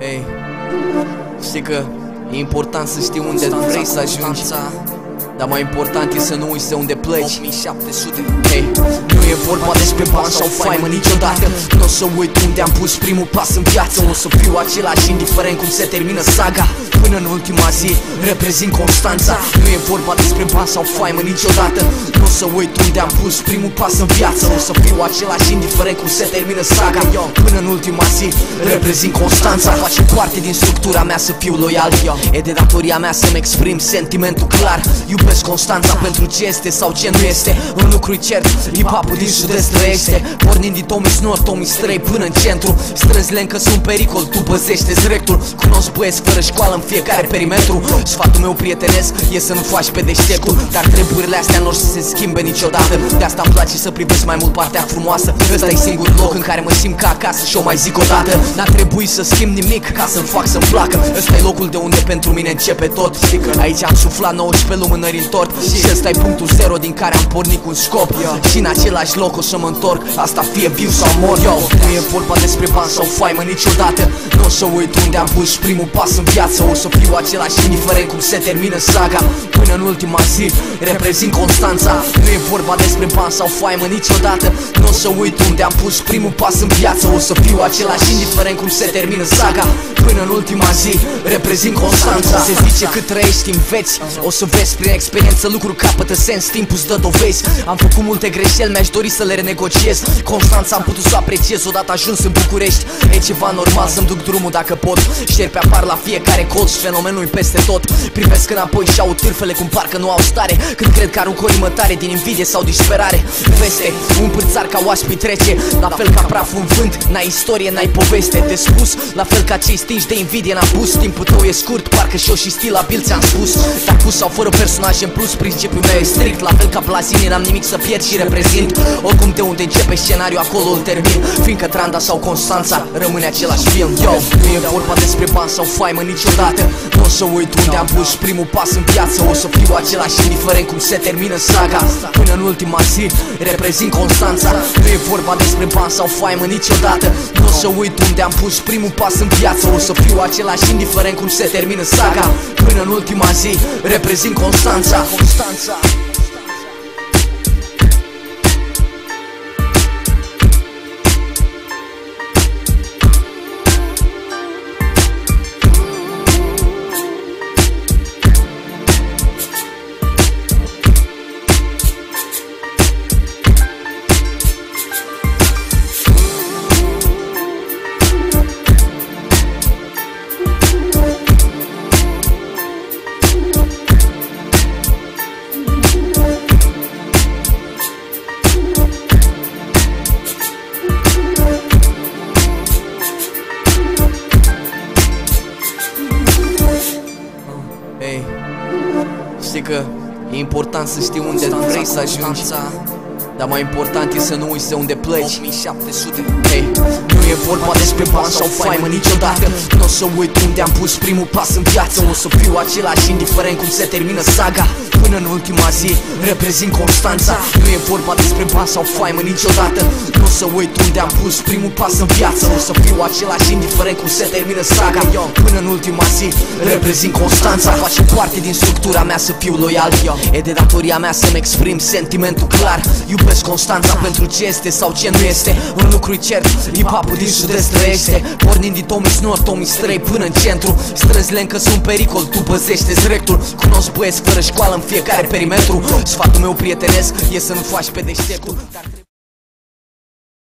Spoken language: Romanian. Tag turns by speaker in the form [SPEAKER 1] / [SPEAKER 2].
[SPEAKER 1] Ei, știi că e important să știi unde vrei să ajungi dar mai important e să nu uiți de unde pleci. 8700 Hey, nu e vorba despre bani sau faimă niciodată. Nu o să uit unde am pus primul pas în viață. O să fiu același indiferent cum se termină saga. Până în ultima zi reprezint Constanța. Nu e vorba despre bani sau faimă niciodată. Nu o să uit unde am pus primul pas în viață. O să fiu același indiferent cum se termină saga. Până în ultima zi reprezint Constanța. Face parte din structura mea să fiu loial. E de datoria mea să-mi exprim sentimentul clar. Iubesc Iubesc Constanța pentru ce este sau ce nu este? Un lucru cert, hip-hop din sud-est trăiește. Pornind din Tomis Nord, Tomis 3 până în centru. Străzile încă sunt pericol, tu păzește rectul Cunosc băieți fără școală în fiecare perimetru. Sfatul meu prietenesc e să nu faci pe deșteptul. Dar treburile astea nu să se schimbe niciodată. De asta îmi place să privesc mai mult partea frumoasă. Ăsta e singurul loc în care mă simt ca acasă și o mai zic o dată N-a trebuit să schimb nimic ca să-mi fac să-mi placă. Ăsta e locul de unde pentru mine începe tot. Știi că aici am suflat 19 lumânări în tort Și ăsta e punctul zero din care am pornit cu un scop Și în același loc o să mă întorc Asta fie viu sau mor Yo, nu e vorba despre bani sau faimă niciodată. Nu o să uit unde am pus primul pas în viață O să fiu același indiferent cum se termină saga. Până în ultima zi reprezint Constanța. Nu e vorba despre bani sau faimă niciodată. Nu o să uit unde am pus primul pas în viață O să fiu același indiferent cum se termină saga. Până în ultima zi reprezint Constanța. Se zice cât trăiești înveți O să vezi prin experiență lucruri capătă sens, timpul îți dă dovezi. Am făcut multe greșeli, mi-aș dori să le renegociez. Constanța am putut să apreciez odată ajuns în București. E ceva normal să-mi duc drumul dacă pot. Șerpi apar la fiecare colț, fenomenul peste tot. Privesc înapoi și au târfele cum parcă nu au stare. Când cred că arunc o rimătare din invidie sau disperare. Veste, un pârțar ca oaspi trece. La fel ca praf un vânt, n-ai istorie, n-ai poveste de spus. La fel ca cei stinși de invidie n abuz Timpul tău e scurt, parcă și-o și stil abil ți-am spus. Dar cu sau fără personaje în plus principiul meu e strict La fel ca Plazini, n-am nimic să pierd și reprezint. Oricum de unde începe scenariu, acolo îl termin. Fiindcă Tranda sau Constanța rămâne același film. Yo, nu e vorba despre bani sau faimă niciodată. Nu o să uit unde am pus primul pas în viață. O să fiu același indiferent cum se termină saga. Până în ultima zi reprezint Constanța. Nu e vorba despre bani sau faimă niciodată. Nu o să uit unde am pus primul pas în viață. O să fiu același indiferent cum se termină saga. Până în ultima zi reprezint Constanța Constanța Ei, că e important să știi unde vrei să ajungi dar mai important e să nu uiți de unde pleci. 8700 Hey, nu e vorba despre bani sau faimă niciodată. Nu o să uit unde am pus primul pas în viață. O să fiu același indiferent cum se termină saga. Până în ultima zi reprezint Constanța. Nu e vorba despre bani sau faimă niciodată. Nu o să uit unde am pus primul pas în viață. O să fiu același indiferent cum se termină saga. Până în ultima zi reprezint Constanța. Face parte din structura mea să fiu loial. E de datoria mea să-mi exprim sentimentul clar Iubesc Constanța pentru ce este sau ce nu este. Un lucru cert, hip-hop din sud-est trăiește. Pornind din Tomis Nord, Tomis 3 până în centru. Străzile încă sunt pericol, tu păzește rectul Cunosc băieți fără școală în fiecare perimetru. Sfatul meu prietenesc e să nu faci pe deșteptul